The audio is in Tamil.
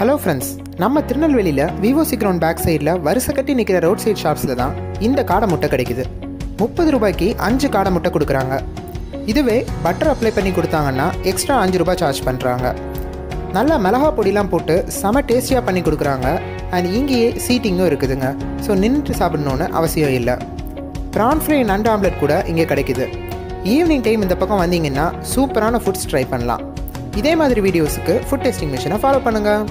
ஹலோ ஃப்ரெண்ட்ஸ் நம்ம திருநெல்வேலியில் விவோசி கிரவுண்ட் பேக் சைடில் வரிசை கட்டி நிற்கிற ரோட் சைட் ஷாப்ஸில் தான் இந்த காடை முட்டை கிடைக்குது. முப்பது ரூபாய்க்கு அஞ்சு காடை முட்டை கொடுக்குறாங்க. இதுவே பட்டர் அப்ளை பண்ணி கொடுத்தாங்கன்னா எக்ஸ்ட்ரா அஞ்சு ரூபாய் சார்ஜ் பண்ணுறாங்க நல்லா மிளகா பொடிலாம் போட்டு செம டேஸ்டியாக பண்ணி கொடுக்குறாங்க. அண்ட் இங்கேயே சீட்டிங்கும் இருக்குதுங்க. ஸோ நின்றுட்டு சாப்பிடணுன்னு அவசியம் இல்லை. ப்ரான் ஃப்ரை நண்டு ஆம்லெட் கூட இங்கே கிடைக்குது. ஈவினிங் டைம் இந்த பக்கம் வந்தீங்கன்னா சூப்பரான ஃபுட்ஸ் ட்ரை பண்ணலாம். இதே மாதிரி வீடியோஸுக்கு ஃபுட் டெஸ்டிங் மிஷினை ஃபாலோ பண்ணுங்கள்